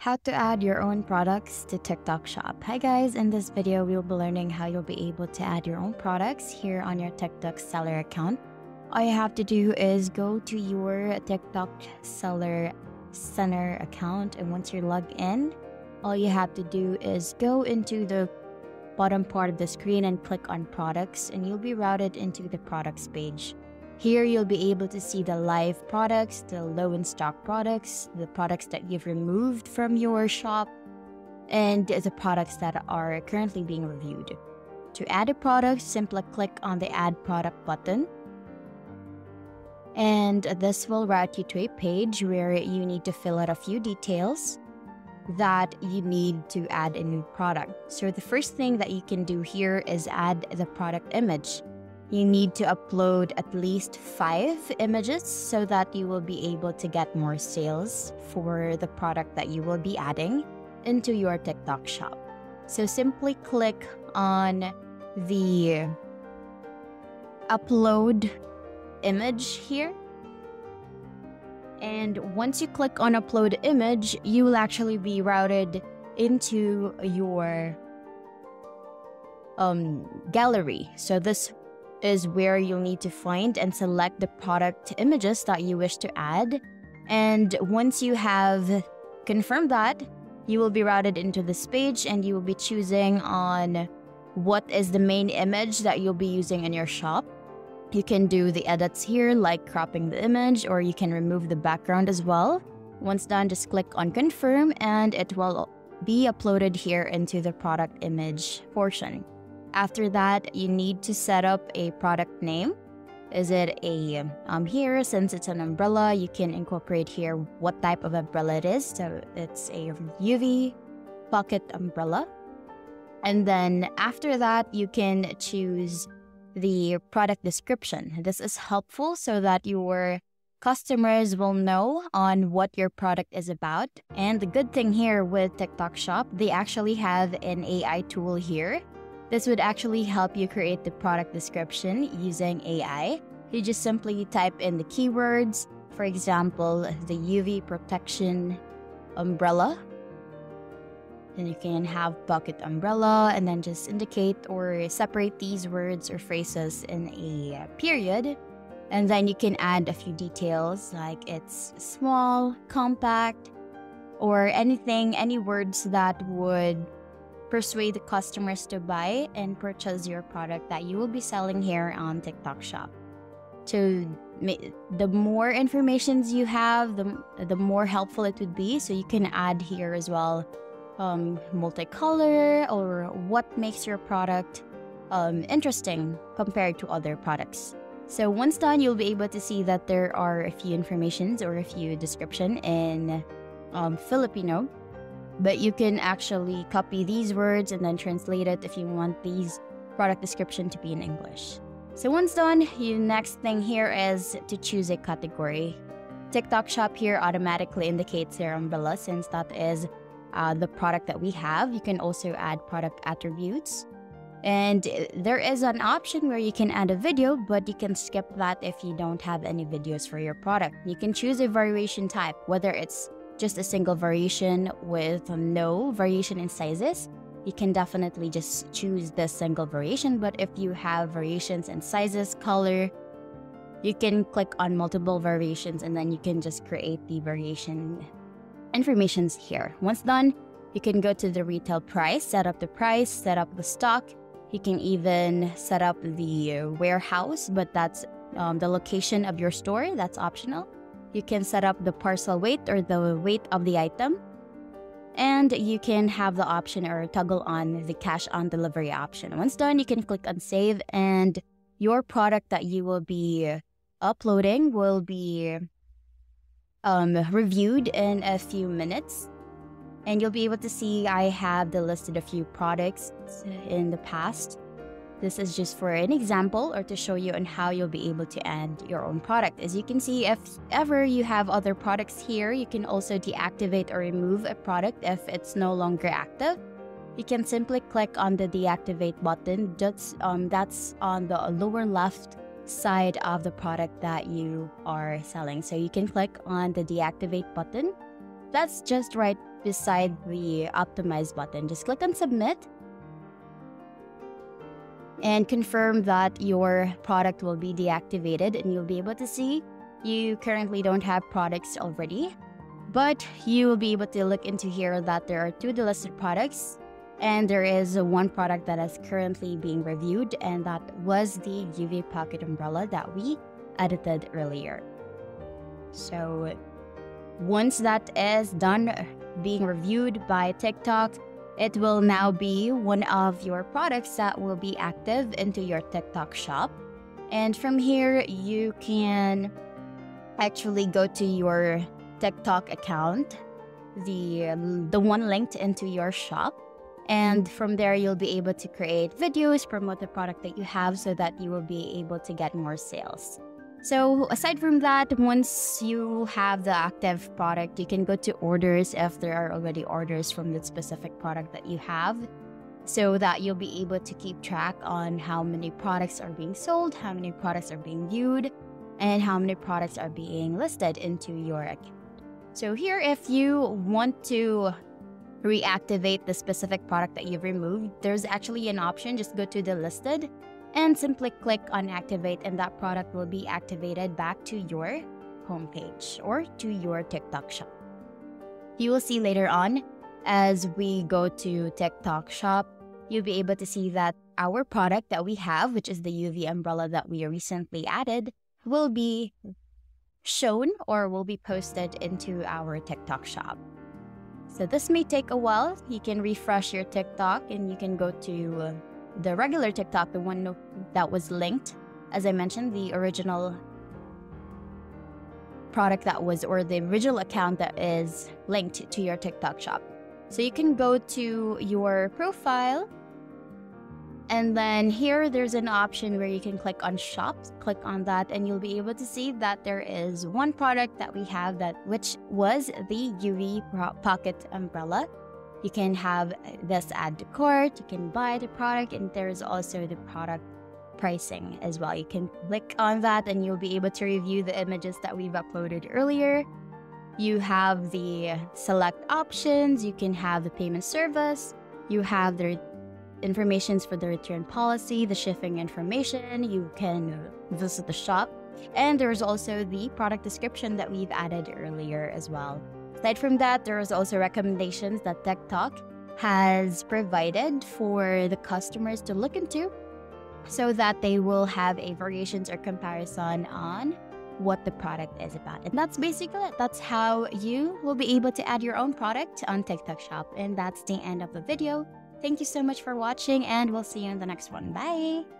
How to add your own products to TikTok Shop. Hi guys, in this video we'll be learning how you'll be able to add your own products here on your TikTok seller account. All you have to do is go to your TikTok seller center account and once you're logged in, all you have to do is go into the bottom part of the screen and click on products and you'll be routed into the products page. Here, you'll be able to see the live products, the low in stock products, the products that you've removed from your shop, and the products that are currently being reviewed. To add a product, simply click on the Add Product button. And this will route you to a page where you need to fill out a few details that you need to add a new product. So the first thing that you can do here is add the product image you need to upload at least five images so that you will be able to get more sales for the product that you will be adding into your TikTok shop. So simply click on the upload image here. And once you click on upload image, you will actually be routed into your um, gallery. So this is where you'll need to find and select the product images that you wish to add. And once you have confirmed that, you will be routed into this page and you will be choosing on what is the main image that you'll be using in your shop. You can do the edits here, like cropping the image, or you can remove the background as well. Once done, just click on confirm and it will be uploaded here into the product image portion. After that, you need to set up a product name. Is it a, um, here, since it's an umbrella, you can incorporate here what type of umbrella it is. So it's a UV pocket umbrella. And then after that, you can choose the product description. This is helpful so that your customers will know on what your product is about. And the good thing here with TikTok Shop, they actually have an AI tool here this would actually help you create the product description using AI. You just simply type in the keywords, for example, the UV protection umbrella. Then you can have bucket umbrella and then just indicate or separate these words or phrases in a period. And then you can add a few details like it's small, compact, or anything, any words that would persuade the customers to buy and purchase your product that you will be selling here on TikTok Shop. So the more informations you have, the, the more helpful it would be. So you can add here as well um, multicolor or what makes your product um, interesting compared to other products. So once done, you'll be able to see that there are a few informations or a few description in um, Filipino but you can actually copy these words and then translate it if you want these product description to be in English. So once done, your next thing here is to choose a category. TikTok Shop here automatically indicates your umbrella since that is uh, the product that we have. You can also add product attributes. And there is an option where you can add a video, but you can skip that if you don't have any videos for your product. You can choose a variation type, whether it's just a single variation with no variation in sizes, you can definitely just choose the single variation. But if you have variations in sizes, color, you can click on multiple variations and then you can just create the variation informations here. Once done, you can go to the retail price, set up the price, set up the stock. You can even set up the warehouse, but that's um, the location of your store. That's optional. You can set up the parcel weight or the weight of the item. And you can have the option or toggle on the cash on delivery option. Once done, you can click on save and your product that you will be uploading will be um, reviewed in a few minutes. And you'll be able to see I have the listed a few products in the past. This is just for an example or to show you on how you'll be able to add your own product. As you can see, if ever you have other products here, you can also deactivate or remove a product if it's no longer active. You can simply click on the deactivate button. That's, um, that's on the lower left side of the product that you are selling. So you can click on the deactivate button. That's just right beside the optimize button. Just click on submit and confirm that your product will be deactivated and you'll be able to see you currently don't have products already but you will be able to look into here that there are two delisted products and there is one product that is currently being reviewed and that was the UV pocket umbrella that we edited earlier. So once that is done being reviewed by TikTok, it will now be one of your products that will be active into your TikTok shop. And from here, you can actually go to your TikTok account, the the one linked into your shop. And from there, you'll be able to create videos, promote the product that you have so that you will be able to get more sales. So, aside from that, once you have the active product, you can go to orders if there are already orders from the specific product that you have so that you'll be able to keep track on how many products are being sold, how many products are being viewed, and how many products are being listed into your account. So here, if you want to reactivate the specific product that you've removed, there's actually an option. Just go to the listed and simply click on activate and that product will be activated back to your homepage or to your TikTok shop. You will see later on as we go to TikTok shop, you'll be able to see that our product that we have, which is the UV umbrella that we recently added, will be shown or will be posted into our TikTok shop. So this may take a while. You can refresh your TikTok and you can go to the regular TikTok, the one that was linked. As I mentioned, the original product that was, or the original account that is linked to your TikTok shop. So you can go to your profile and then here, there's an option where you can click on shops. Click on that, and you'll be able to see that there is one product that we have that which was the UV pocket umbrella. You can have this add to cart. You can buy the product, and there's also the product pricing as well. You can click on that, and you'll be able to review the images that we've uploaded earlier. You have the select options. You can have the payment service. You have the informations for the return policy, the shipping information. You can visit the shop. And there's also the product description that we've added earlier as well. Aside from that, there is also recommendations that TikTok has provided for the customers to look into so that they will have a variations or comparison on what the product is about. And that's basically it. That's how you will be able to add your own product on TikTok Shop. And that's the end of the video. Thank you so much for watching, and we'll see you in the next one. Bye!